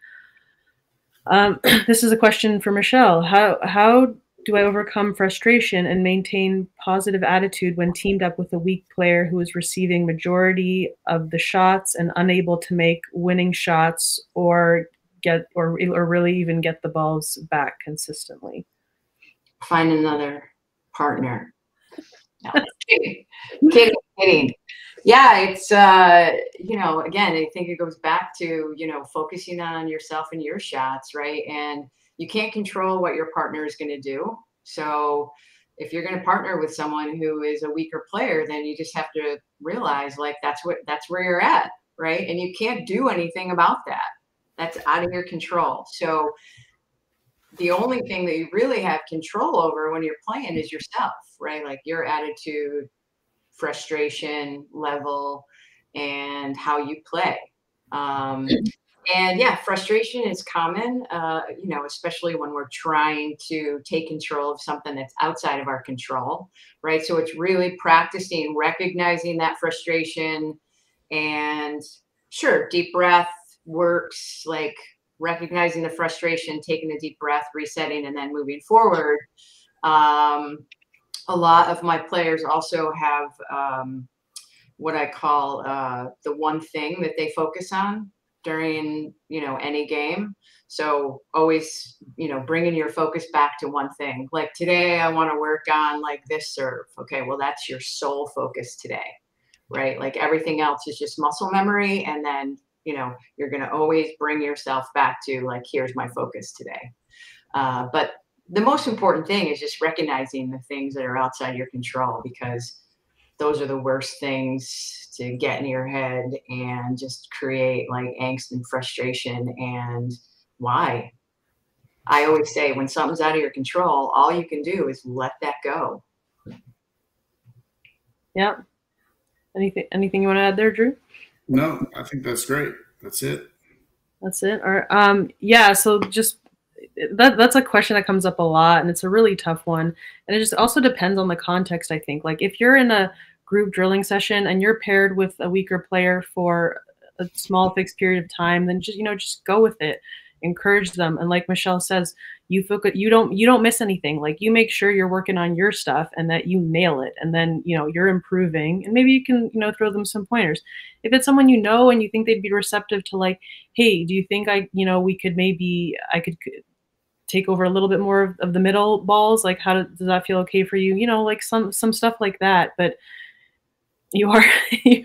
S1: Um, this is a question for Michelle. How how do I overcome frustration and maintain positive attitude when teamed up with a weak player who is receiving majority of the shots and unable to make winning shots or get or or really even get the balls back consistently?
S2: Find another partner. No, kidding. kidding, kidding yeah it's uh you know again i think it goes back to you know focusing on yourself and your shots right? And you can't control what your partner is going to do. So if you're going to partner with someone who is a weaker player then you just have to realize like that's what that's where you're at right? And you can't do anything about that. That's out of your control. So the only thing that you really have control over when you're playing is yourself right? Like your attitude frustration level and how you play. Um, and yeah, frustration is common, uh, you know, especially when we're trying to take control of something that's outside of our control, right? So it's really practicing recognizing that frustration and sure, deep breath works like recognizing the frustration, taking a deep breath, resetting, and then moving forward. Um, a lot of my players also have um, what I call uh, the one thing that they focus on. during you know any game. So always you know bringing your focus back to one thing. Like today i want to work on like this serve. Okay well that's your sole focus today right? Like everything else is just muscle memory and then you know you're going to always bring yourself back to like here's my focus today. Uh, but the most important thing is just recognizing the things that are outside your control because those are the worst things to get in your head and just create like angst and frustration and why. I always say when something's out of your control all you can do is let that go.
S1: Yeah anything anything you want to add there drew?
S3: No i think that's great. That's it.
S1: That's it? Or um yeah so just that that's a question that comes up a lot and it's a really tough one. And it just also depends on the context i think. Like if you're in a group drilling session and you're paired with a weaker player for a small fixed period of time then just you know just go with it. Encourage them. And like michelle says you focus you don't you don't miss anything. Like you make sure you're working on your stuff and that you nail it. And then you know you're improving. And maybe you can you know throw them some pointers. If it's someone you know and you think they'd be receptive to like hey do you think i you know we could maybe i could take over a little bit more of, of the middle balls? Like how does that feel okay for you? You know like some some stuff like that but you are you,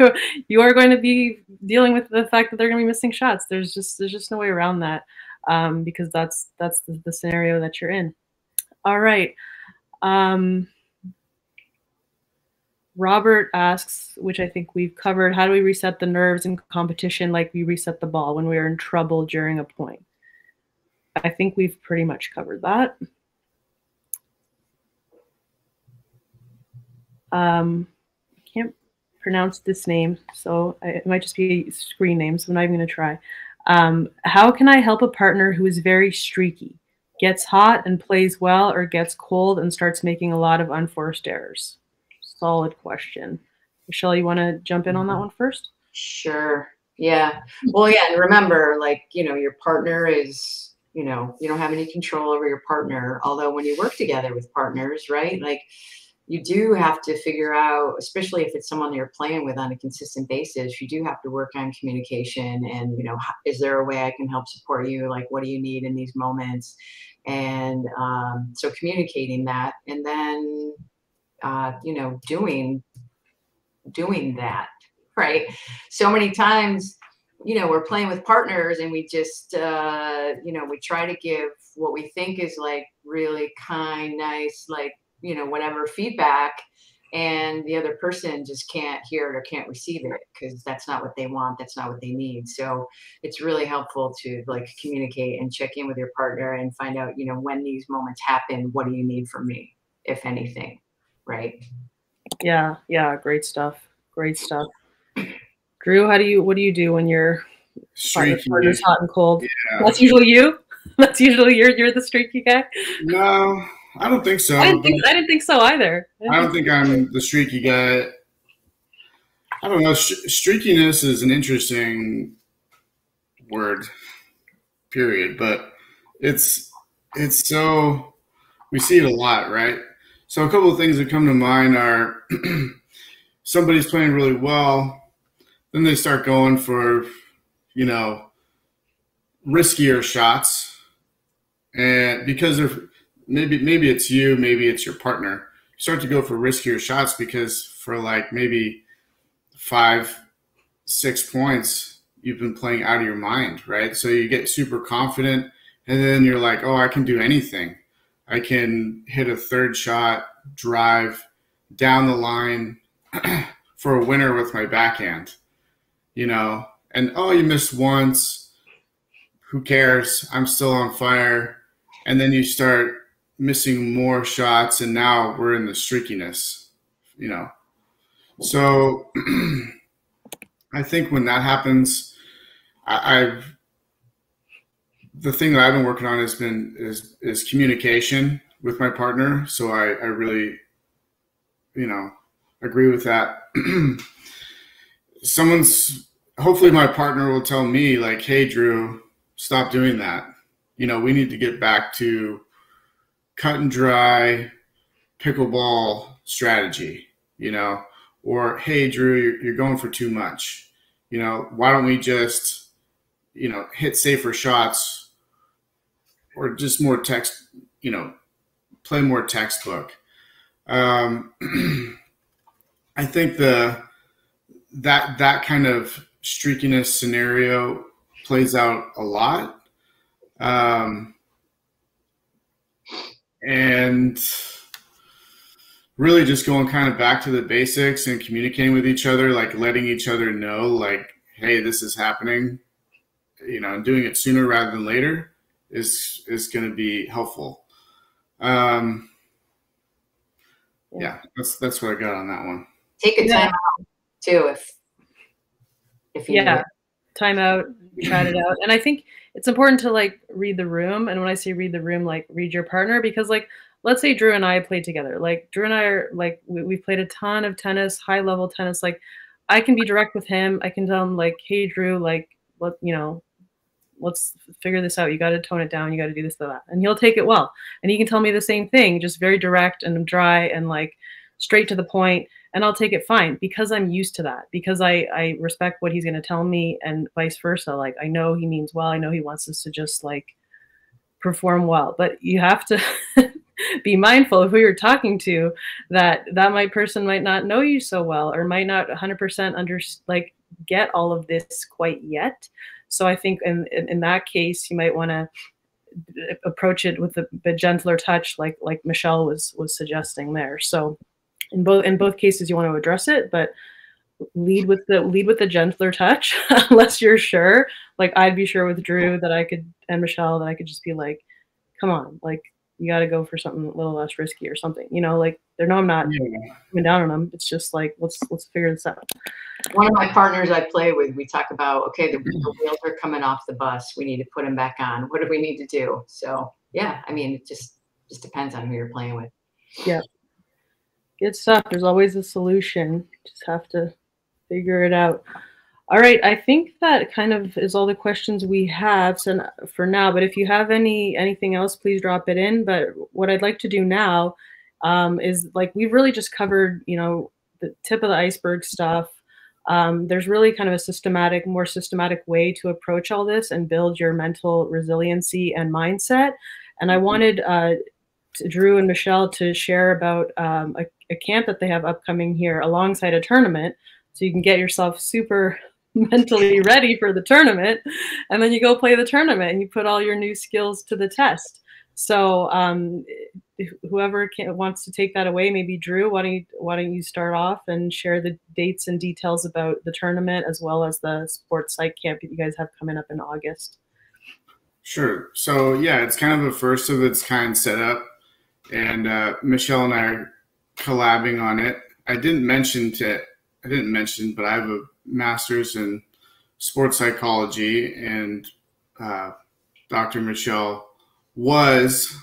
S1: you are going to be dealing with the fact that they're going to be missing shots. There's just there's just no way around that um, because that's that's the, the, scenario that you're in. All right um, robert asks which i think we've covered how do we reset the nerves in competition like we reset the ball when we are in trouble during a point I think we've pretty much covered that. Um, can't pronounce this name, so it might just be a screen name, so I'm not even going to try. Um, how can I help a partner who is very streaky, gets hot and plays well, or gets cold and starts making a lot of unforced errors? Solid question. Michelle, you want to jump in on that mm-hmm. one first?
S2: Sure. Yeah. Well, yeah, and remember, like, you know, your partner is you know you don't have any control over your partner. Although when you work together with partners right like you do have to figure out especially if it's someone you're playing with on a consistent basis you do have to work on communication and you know is there a way i can help support you? Like what do you need in these moments? And um, so communicating that and then uh, you know doing doing that right? So many times you know we're playing with partners and we just uh you know we try to give what we think is like really kind nice like you know whatever feedback and the other person just can't hear it or can't receive it because that's not what they want that's not what they need. So it's really helpful to like communicate and check in with your partner and find out you know when these moments happen what do you need from me if anything right?
S1: Yeah yeah great stuff great stuff Drew, how do you what do you do when you're streaky. partner's hot and cold? Yeah. That's usually you. That's usually you're you're the streaky guy.
S3: No, I don't think so.
S1: I didn't think, I didn't think so either.
S3: I, I don't think, I'm the streaky guy. I don't know. streakiness is an interesting word, period. But it's it's so we see it a lot, right? So a couple of things that come to mind are somebody's playing really well then they start going for, you know, riskier shots. And because they're maybe maybe it's you, maybe it's your partner. You start to go for riskier shots because for like maybe five, six points, you've been playing out of your mind, right? So you get super confident and then you're like, oh, I can do anything. I can hit a third shot, drive down the line for a winner with my backhand you know, and oh, you missed once. Who cares? I'm still on fire. And then you start missing more shots, and now we're in the streakiness, you know. So I think when that happens, I, I've the thing that I've been working on has been is is communication with my partner. So I, I really, you know, agree with that. Someone's hopefully my partner will tell me like, "Hey, Drew, stop doing that. You know, we need to get back to cut and dry pickleball strategy." You know, or "Hey, Drew, you're, going for too much. You know, why don't we just you know, hit safer shots or just more text, you know, play more textbook. Um, I think the that that kind of streakiness scenario plays out a lot. Um, and really just going kind of back to the basics and communicating with each other, like letting each other know, like, hey, this is happening, you know, and doing it sooner rather than later is is going to be helpful. Um, yeah, that's that's what I got on that one.
S2: Take a
S1: Yeah.
S2: time out too if if you
S1: yeah. time out chat it out. And i think it's important to like read the room. And when i say read the room like read your partner. Because like let's say drew and i played together. Like drew and i are like we, we've played a ton of tennis high level tennis. Like i can be direct with him. I can tell him like hey drew like let you know let's figure this out. You got to tone it down. You got to do this that and he'll take it well. And he can tell me the same thing just very direct and dry and like straight to the point and I'll take it fine because I'm used to that because I I respect what he's going to tell me and vice versa. Like I know he means well I know he wants us to just like perform well but you have to be mindful of who you're talking to that that my person might not know you so well or might not 100% under like get all of this quite yet. So I think in in, in that case you might want to approach it with a bit gentler touch like like Michelle was was suggesting there. So in both in both cases you want to address it but lead with the lead with the gentler touch unless you're sure like i'd be sure with drew that i could and michelle that i could just be like come on like you got to go for something a little less risky or something you know like they're no i'm not
S3: Yeah.
S1: coming down on them it's just like let's let's figure this out
S2: One of my partners I play with, we talk about okay, the, the mm-hmm. wheels are coming off the bus. We need to put them back on. What do we need to do? So yeah, I mean, it just just depends on who you're playing with.
S1: Good stuff. There's always a solution. Just have to figure it out. All right i think that kind of is all the questions we have so for now but if you have any anything else please drop it in but what i'd like to do now um, is like we've really just covered you know the tip of the iceberg stuff. Um, there's really kind of a systematic more systematic way to approach all this and build your mental resiliency and mindset. And i wanted uh, to Drew and Michelle to share about um, a, a camp that they have upcoming here alongside a tournament. So you can get yourself super mentally ready for the tournament, and then you go play the tournament and you put all your new skills to the test. So um, whoever can, wants to take that away, maybe Drew, why don't you why don't you start off and share the dates and details about the tournament as well as the sports psych camp that you guys have coming up in August.
S3: Sure. So yeah, it's kind of a first of its kind setup, and uh, Michelle and I are collabing on it. I didn't mention to I didn't mention, but I have a master's in sports psychology, and uh, Dr. Michelle was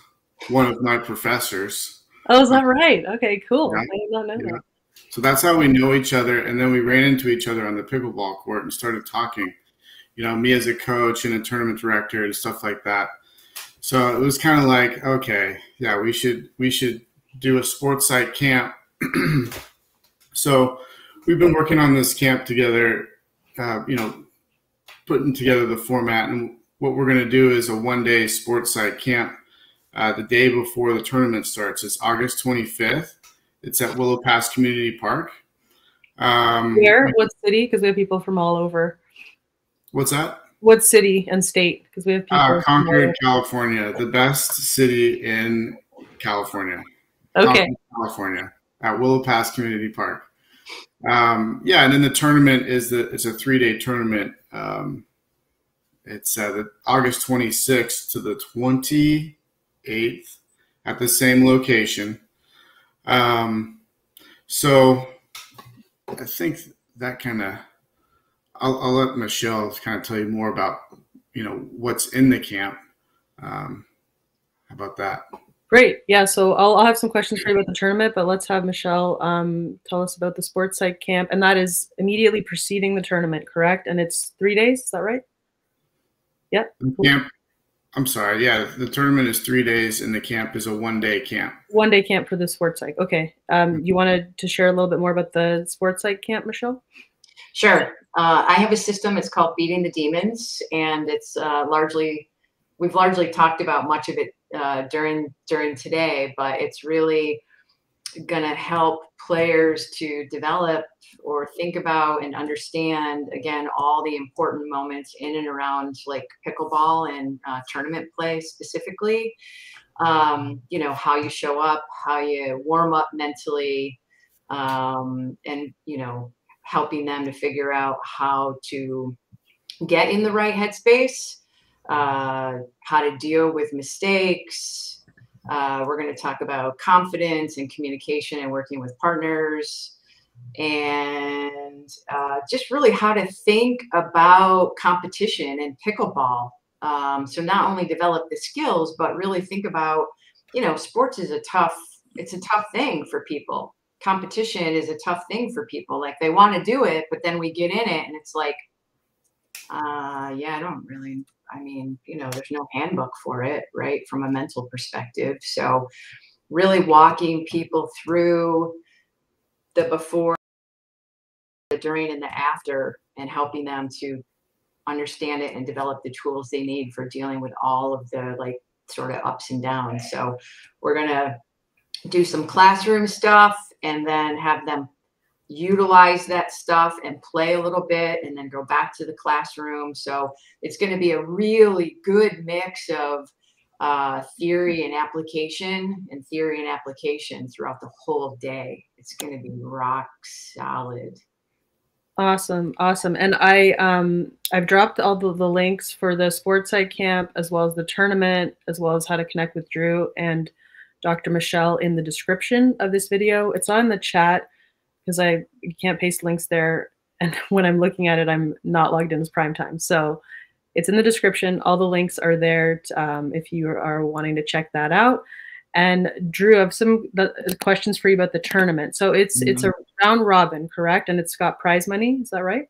S3: one of my professors.
S1: Oh, is that right? Okay, cool.
S3: Yeah.
S1: I did not know
S3: Yeah.
S1: that.
S3: So that's how we know each other. And then we ran into each other on the pickleball court and started talking. You know, me as a coach and a tournament director and stuff like that. So it was kind of like, okay, yeah, we should we should do a sports psych camp. so we've been working on this camp together. Uh, you know, putting together the format, and what we're going to do is a one day sports psych camp. Uh, the day before the tournament starts, it's August 25th. It's at Willow Pass Community Park. Um,
S1: Where? What city? Because we have people from all over.
S3: What's that?
S1: What city and state? Because we have people.
S3: Uh, Concord. California, the best city in California.
S1: Okay.
S3: California, at Willow Pass Community Park. Um, yeah, and then the tournament is the it's a three day tournament. Um, it's uh, the August 26th to the 28th at the same location. Um, so I think that kind of I'll, I'll let Michelle kind of tell you more about you know what's in the camp. Um, how about that?
S1: Great. Yeah. So I'll, I'll have some questions for you about the tournament, but let's have Michelle um, tell us about the sports psych camp, and that is immediately preceding the tournament, correct? And it's three days. Is that right? Yep.
S3: The camp. I'm sorry. Yeah, the tournament is three days, and the camp is a one day camp.
S1: One day camp for the sports psych. Okay. Um, you wanted to share a little bit more about the sports psych camp, Michelle?
S2: Sure. Uh, I have a system. It's called Beating the Demons, and it's uh, largely we've largely talked about much of it uh, during during today, but it's really going to help players to develop or think about and understand again all the important moments in and around like pickleball and uh, tournament play specifically. Um, you know how you show up how you warm up mentally um, and you know helping them to figure out how to get in the right headspace uh, how to deal with mistakes uh, we're going to talk about confidence and communication and working with partners and uh, just really how to think about competition and pickleball. Um, so not only develop the skills, but really think about, you know, sports is a tough, it's a tough thing for people. Competition is a tough thing for people. Like they want to do it, but then we get in it and it's like, uh, yeah, I don't really, I mean, you know, there's no handbook for it, right? From a mental perspective. So really walking people through the before, the during, and the after, and helping them to understand it and develop the tools they need for dealing with all of the like sort of ups and downs. So we're gonna do some classroom stuff and then have them utilize that stuff and play a little bit and then go back to the classroom. So it's going to be a really good mix of uh, theory and application and theory and application throughout the whole day. It's going to be rock solid.
S1: Awesome, awesome. And I um I've dropped all the, the links for the sports psych camp as well as the tournament, as well as how to connect with Drew and Dr. Michelle in the description of this video. It's on the chat because I can't paste links there. And when I'm looking at it, I'm not logged in as prime time. So it's in the description. All the links are there to, um, if you are wanting to check that out. And Drew, I have some questions for you about the tournament. So it's mm-hmm. it's a round robin, correct? And it's got prize money. Is that right?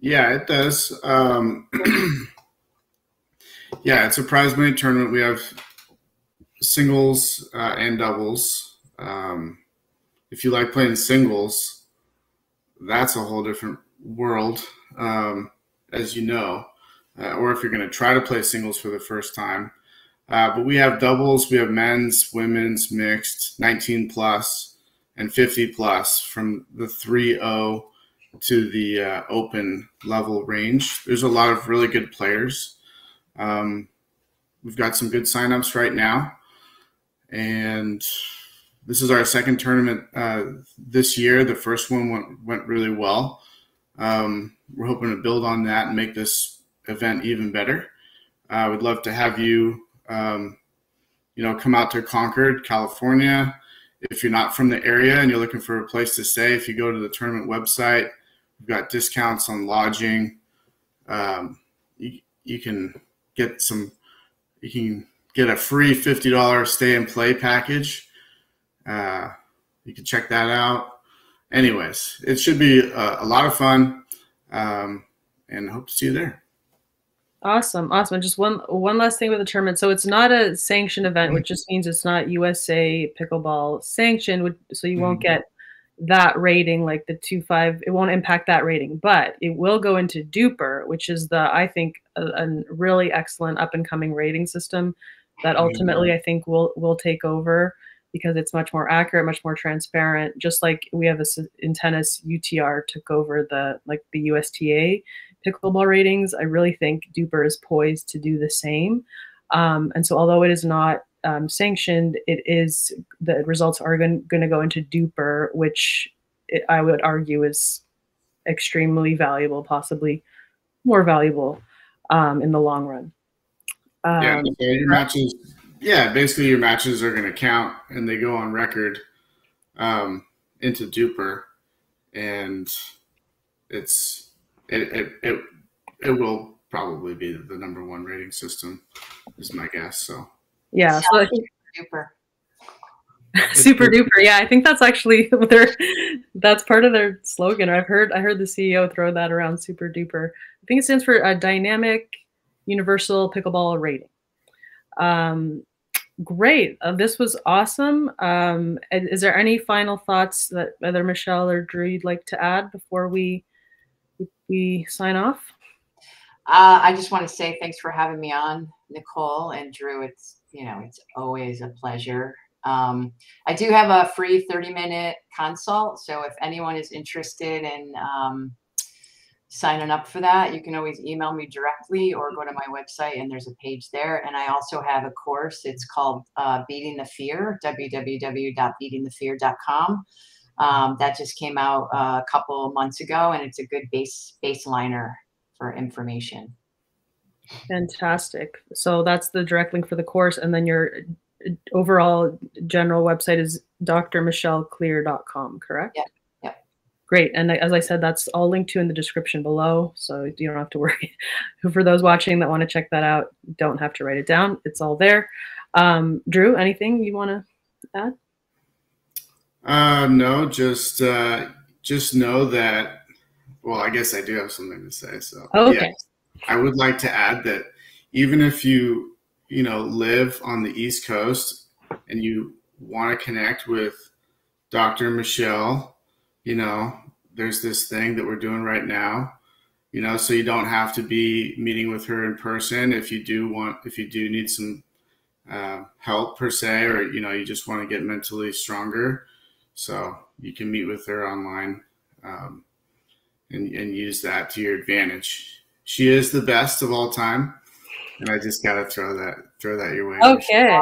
S3: Yeah, it does. Um, yeah, it's a prize money tournament. We have singles uh, and doubles. Um, if you like playing singles, that's a whole different world, um, as you know uh, or if you're going to try to play singles for the first time. Uh, but we have doubles, we have men's, women's, mixed, 19 plus, and 50 plus from the 3 0 to the uh, open level range. There's a lot of really good players. Um, we've got some good signups right now. And this is our second tournament uh, this year. The first one went, went really well. Um, we're hoping to build on that and make this event even better. I uh, would love to have you, um, you know, come out to Concord, California. If you're not from the area and you're looking for a place to stay, if you go to the tournament website, we've got discounts on lodging. Um, you, you can get some, you can get a free $50 stay and play package. Uh, you can check that out. Anyways, it should be a, a lot of fun um, and hope to see you there.
S1: Awesome, awesome. And just one one last thing with the tournament. So it's not a sanctioned event, which just means it's not USA pickleball sanctioned. So you won't mm-hmm. get that rating like the two five. It won't impact that rating, but it will go into DUPR, which is the I think a, a really excellent up and coming rating system that ultimately I think will will take over because it's much more accurate, much more transparent. Just like we have a in tennis, UTR took over the like the USTA pickleball ratings. I really think DUPR is poised to do the same. Um, and so, although it is not um, sanctioned, it is the results are going to go into DUPR, which it, I would argue is extremely valuable, possibly more valuable um, in the long run.
S3: yeah, so your matches. Yeah, basically your matches are going to count, and they go on record um, into DUPR, and it's it, it, it, it will probably be the number one rating system is my guess. So
S1: yeah, so I think super super duper. Yeah, I think that's actually their that's part of their slogan. I've heard I heard the CEO throw that around super duper. I think it stands for a dynamic universal pickleball rating. Um, great. Uh, this was awesome. Um, is there any final thoughts that either Michelle or Drew you'd like to add before we we sign off?
S2: Uh, I just want to say thanks for having me on, Nicole and Drew. It's you know it's always a pleasure. Um, I do have a free 30 minute consult, so if anyone is interested in um, signing up for that, you can always email me directly or go to my website and there's a page there. And I also have a course. It's called uh, Beating the Fear, www.beatingthefear.com. Um, that just came out uh, a couple months ago, and it's a good base baseliner for information.
S1: Fantastic. So that's the direct link for the course, and then your overall general website is drmichellecleere.com, correct?
S2: Yeah.
S1: Great. And as I said, that's all linked to in the description below. So you don't have to worry. For those watching that want to check that out, don't have to write it down. It's all there. Um, Drew, anything you want to add?
S3: Uh, no, just uh, just know that. Well, I guess I do have something to say. So,
S1: oh, okay.
S3: Yeah, I would like to add that even if you you know live on the East Coast and you want to connect with Dr. Michelle you know, there's this thing that we're doing right now, you know, so you don't have to be meeting with her in person if you do want, if you do need some uh, help per se, or, you know, you just want to get mentally stronger. So you can meet with her online um, and, and use that to your advantage. She is the best of all time. And I just gotta throw that throw that your way.
S1: Okay.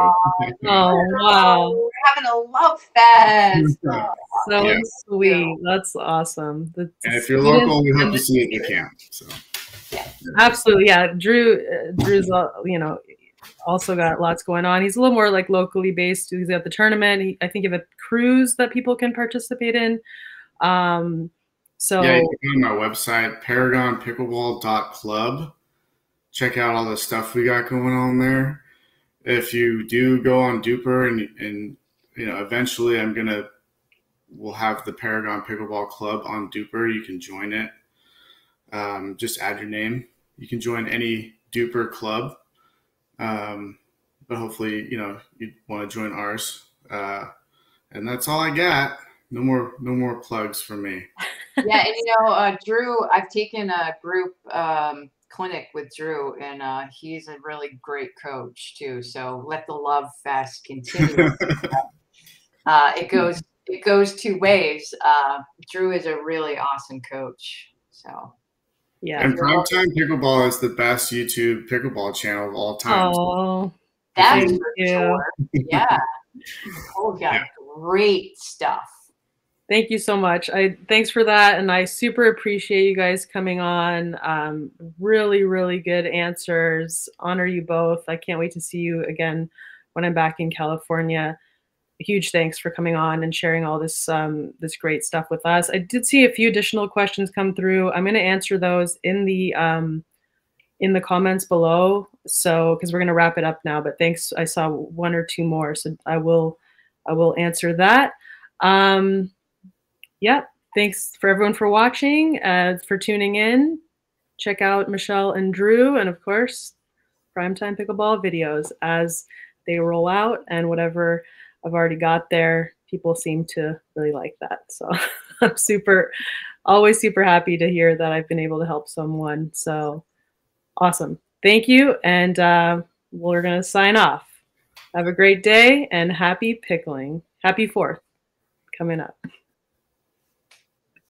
S1: oh wow.
S2: We're having a love fest.
S1: so yeah. sweet. That's awesome. That's
S3: and if you're local, we hope to see it you at camp. So.
S1: Yeah. Absolutely. Yeah. Drew. Uh, Drew's you know also got lots going on. He's a little more like locally based. He's got the tournament. He, I think you have a cruise that people can participate in. Um, so
S3: yeah, you can go on my website, paragonpickleball.club check out all the stuff we got going on there. If you do go on DUPR and and you know eventually I'm gonna we'll have the Paragon Pickleball Club on DUPR. You can join it. Um, just add your name. You can join any DUPR club. Um, but hopefully, you know, you want to join ours. Uh, and that's all I got. No more, no more plugs for me.
S2: yeah, and you know, uh, Drew, I've taken a group um, clinic with Drew, and uh, he's a really great coach too. So let the love fest continue. uh, it goes it goes two ways. Uh, Drew is a really awesome coach. So
S1: yeah,
S3: and Primetime Pickleball is the best YouTube pickleball channel of all time.
S1: Oh,
S2: that's for sure. Yeah, oh, got yeah. great stuff.
S1: Thank you so much. I thanks for that, and I super appreciate you guys coming on. Um, really, really good answers. Honor you both. I can't wait to see you again when I'm back in California. huge thanks for coming on and sharing all this um, this great stuff with us. I did see a few additional questions come through. I'm going to answer those in the um, in the comments below. So because we're going to wrap it up now, but thanks. I saw one or two more, so I will I will answer that. Um, yep. Thanks for everyone for watching, uh, for tuning in. Check out Michelle and Drew, and of course, Primetime Pickleball videos as they roll out, and whatever I've already got there, people seem to really like that. So I'm super, always super happy to hear that I've been able to help someone. So awesome. Thank you. And uh, we're going to sign off. Have a great day and happy pickling. Happy 4th coming up.